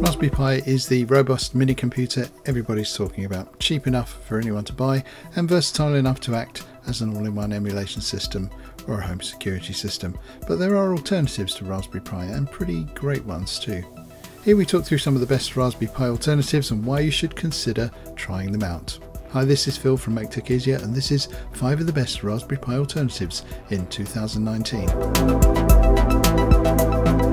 Raspberry Pi is the robust mini computer everybody's talking about, cheap enough for anyone to buy and versatile enough to act as an all-in-one emulation system or a home security system. But there are alternatives to Raspberry Pi and pretty great ones too. Here we talk through some of the best Raspberry Pi alternatives and why you should consider trying them out. Hi, this is Phil from Make Tech Easier and this is 5 of the best Raspberry Pi alternatives in 2019.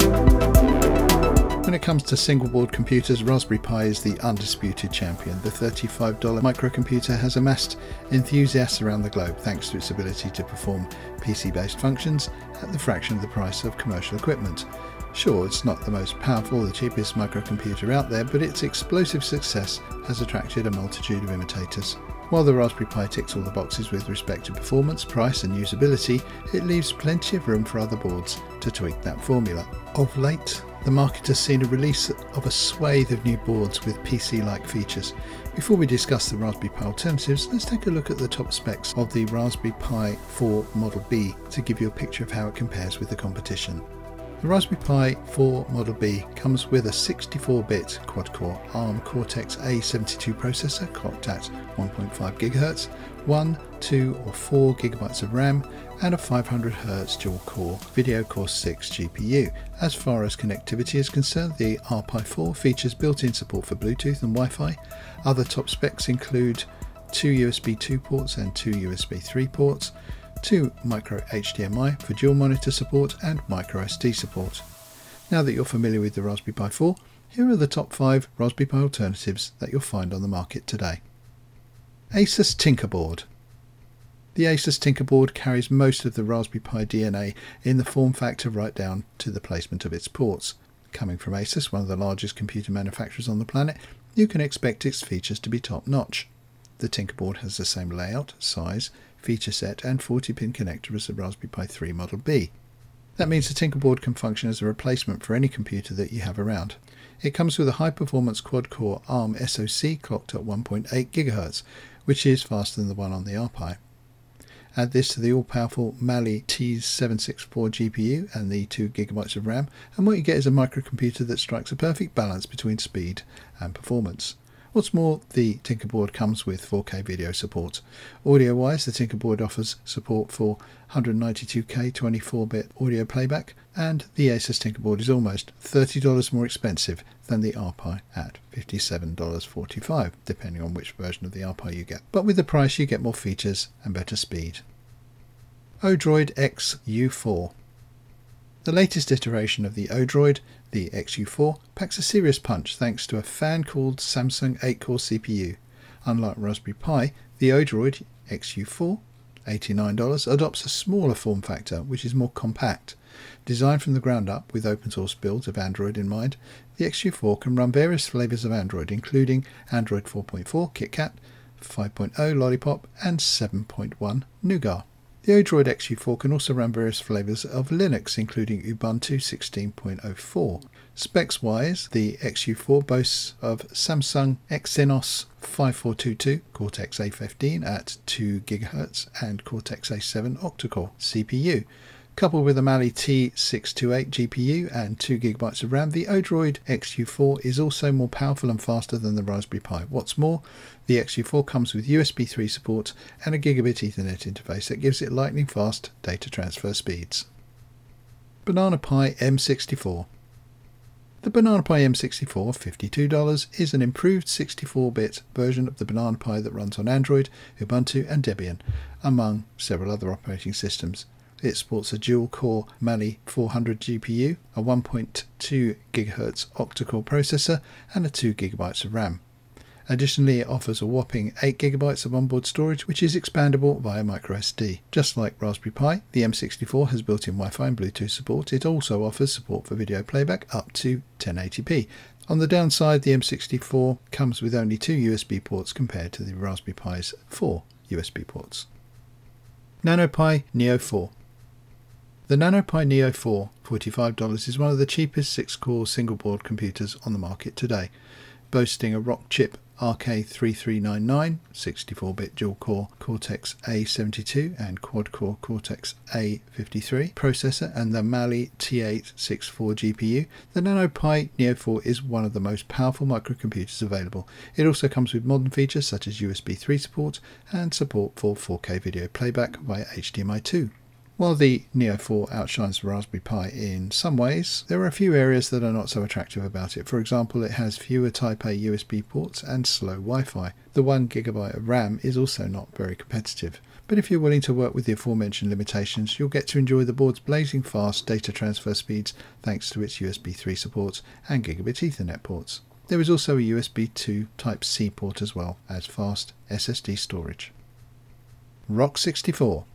When it comes to single board computers, Raspberry Pi is the undisputed champion. The $35 microcomputer has amassed enthusiasts around the globe thanks to its ability to perform PC based functions at the fraction of the price of commercial equipment. Sure, it's not the most powerful, or the cheapest microcomputer out there, but its explosive success has attracted a multitude of imitators. While the Raspberry Pi ticks all the boxes with respect to performance, price and usability, it leaves plenty of room for other boards to tweak that formula. Of late, the market has seen a release of a swathe of new boards with PC-like features. Before we discuss the Raspberry Pi alternatives, let's take a look at the top specs of the Raspberry Pi 4 Model B to give you a picture of how it compares with the competition. The Raspberry Pi 4 Model B comes with a 64-bit quad-core ARM Cortex-A72 processor clocked at 1.5 GHz, 1, 2 or 4 GB of RAM and a 500Hz dual-core Video Core 6 GPU. As far as connectivity is concerned, the RPi 4 features built-in support for Bluetooth and Wi-Fi. Other top specs include two USB 2 ports and two USB 3 ports, two micro HDMI for dual monitor support and micro SD support. Now that you're familiar with the Raspberry Pi 4, here are the top 5 Raspberry Pi alternatives that you'll find on the market today. Asus Tinkerboard the Asus Tinkerboard carries most of the Raspberry Pi DNA in the form factor right down to the placement of its ports. Coming from Asus, one of the largest computer manufacturers on the planet, you can expect its features to be top notch. The Tinkerboard has the same layout, size, feature set and 40-pin connector as the Raspberry Pi 3 Model B. That means the Tinkerboard can function as a replacement for any computer that you have around. It comes with a high-performance quad-core ARM SoC clocked at 1.8 GHz, which is faster than the one on the RPi. Add this to the all-powerful Mali T764 GPU and the 2GB of RAM and what you get is a microcomputer that strikes a perfect balance between speed and performance. What's more, the Tinkerboard comes with 4K video support. Audio-wise, the Tinkerboard offers support for 192K 24-bit audio playback, and the Asus Tinkerboard is almost $30 more expensive than the RPi at $57.45, depending on which version of the RPi you get. But with the price, you get more features and better speed. Odroid X U4 the latest iteration of the Odroid, the XU4, packs a serious punch thanks to a fan-cooled Samsung 8-core CPU. Unlike Raspberry Pi, the Odroid XU4, $89, adopts a smaller form factor which is more compact. Designed from the ground up with open source builds of Android in mind, the XU4 can run various flavors of Android including Android 4.4 KitKat, 5.0 Lollipop and 7.1 Nougat. The Odroid XU4 can also run various flavors of Linux, including Ubuntu 16.04. Specs wise, the XU4 boasts of Samsung Exynos 5422 Cortex A15 at 2 GHz and Cortex A7 octa-core CPU. Coupled with a Mali T628 GPU and 2GB of RAM, the Odroid XU4 is also more powerful and faster than the Raspberry Pi. What's more, the XU4 comes with USB 3 support and a gigabit Ethernet interface that gives it lightning fast data transfer speeds. Banana Pi M64 the Banana Pi M64, $52, is an improved 64-bit version of the Banana Pi that runs on Android, Ubuntu and Debian, among several other operating systems. It sports a dual-core Mali 400 GPU, a 1.2 GHz octa-core processor and a 2 GB of RAM. Additionally, it offers a whopping 8GB of onboard storage, which is expandable via microSD. Just like Raspberry Pi, the M64 has built-in Wi-Fi and Bluetooth support. It also offers support for video playback up to 1080p. On the downside, the M64 comes with only two USB ports compared to the Raspberry Pi's four USB ports. NanoPi Neo 4 the NanoPi Neo 4, $45, is one of the cheapest 6-core single-board computers on the market today, boasting a Rockchip RK3399 64-bit dual-core Cortex A72 and quad-core Cortex A53 processor and the Mali T864 GPU, the NanoPi Neo 4 is one of the most powerful microcomputers available. It also comes with modern features such as USB 3 support and support for 4K video playback via HDMI 2. While the Neo 4 outshines the Raspberry Pi in some ways, there are a few areas that are not so attractive about it. For example, it has fewer Type A USB ports and slow Wi-Fi. The 1GB of RAM is also not very competitive. But if you're willing to work with the aforementioned limitations, you'll get to enjoy the board's blazing fast data transfer speeds thanks to its USB 3 support and gigabit Ethernet ports. There is also a USB 2 Type C port as well as fast SSD storage. Rock 64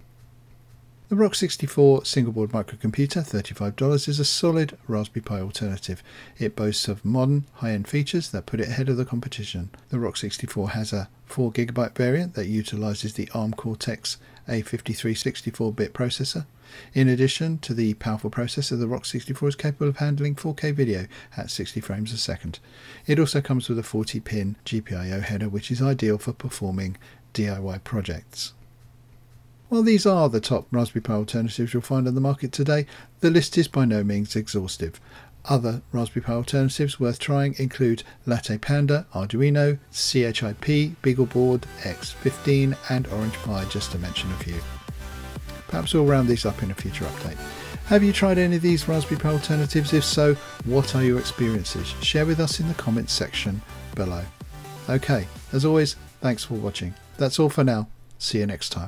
the Rock 64 single board microcomputer, $35, is a solid Raspberry Pi alternative. It boasts of modern, high-end features that put it ahead of the competition. The Rock 64 has a 4GB variant that utilizes the ARM Cortex A53 64-bit processor. In addition to the powerful processor, the Rock 64 is capable of handling 4K video at 60 frames a second. It also comes with a 40-pin GPIO header, which is ideal for performing DIY projects. While these are the top Raspberry Pi alternatives you'll find on the market today, the list is by no means exhaustive. Other Raspberry Pi alternatives worth trying include Latte Panda, Arduino, CHIP, BeagleBoard, X15 and Orange Pi just to mention a few. Perhaps we'll round these up in a future update. Have you tried any of these Raspberry Pi alternatives? If so, what are your experiences? Share with us in the comments section below. Okay, as always, thanks for watching. That's all for now. See you next time.